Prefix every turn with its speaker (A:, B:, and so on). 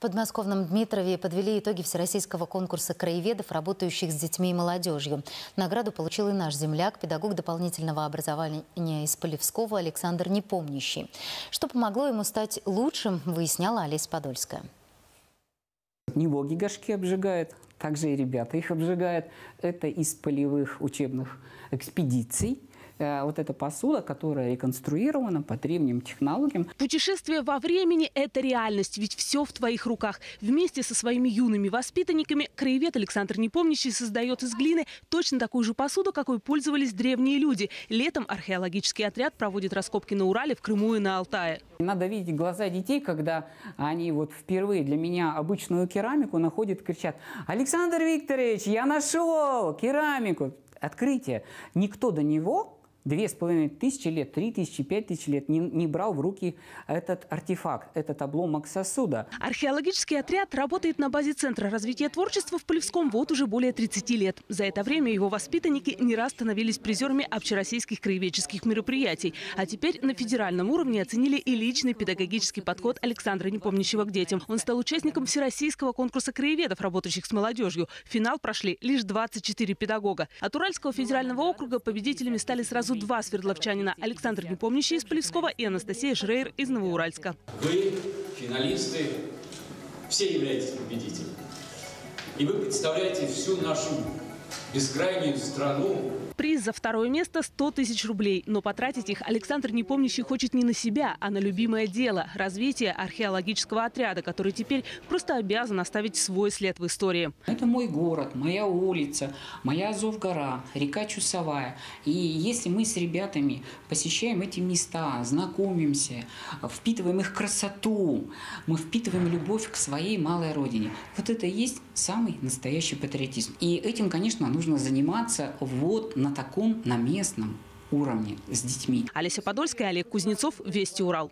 A: подмосковном Дмитрове подвели итоги всероссийского конкурса краеведов, работающих с детьми и молодежью. Награду получил и наш земляк, педагог дополнительного образования из Полевского Александр Непомнящий. Что помогло ему стать лучшим, выясняла Олеся Подольская.
B: Него гигашки обжигает, также и ребята их обжигают. Это из полевых учебных экспедиций – вот эта посуда, которая реконструирована по древним технологиям.
C: Путешествие во времени – это реальность, ведь все в твоих руках. Вместе со своими юными воспитанниками краевед Александр Непомнящий создает из глины точно такую же посуду, какой пользовались древние люди. Летом археологический отряд проводит раскопки на Урале, в Крыму и на Алтае.
B: Надо видеть глаза детей, когда они вот впервые для меня обычную керамику находят, кричат «Александр Викторович, я нашел керамику!» Открытие. Никто до него две с половиной тысячи лет, три тысячи, пять тысяч лет не, не брал в руки этот артефакт, этот обломок сосуда.
C: Археологический отряд работает на базе Центра развития творчества в Полевском вот уже более 30 лет. За это время его воспитанники не раз становились призерами общероссийских краеведческих мероприятий. А теперь на федеральном уровне оценили и личный педагогический подход Александра Непомнящего к детям. Он стал участником Всероссийского конкурса краеведов, работающих с молодежью. В финал прошли лишь 24 педагога. От Уральского федерального округа победителями стали сразу сразу два свердловчанина – Александр Непомнящий из Полевского и Анастасия Шрейер из Новоуральска.
D: Вы, финалисты, все являетесь победителями. И вы представляете всю нашу бескрайнюю страну,
C: Приз за второе место – 100 тысяч рублей. Но потратить их Александр Непомнящий хочет не на себя, а на любимое дело – развитие археологического отряда, который теперь просто обязан оставить свой след в истории.
B: Это мой город, моя улица, моя Азов-гора, река Чусовая. И если мы с ребятами посещаем эти места, знакомимся, впитываем их красоту, мы впитываем любовь к своей малой родине. Вот это и есть самый настоящий патриотизм. И этим, конечно, нужно заниматься вот на таком, на местном уровне с детьми.
C: Олеся Подольская, Олег Кузнецов, Вести Урал.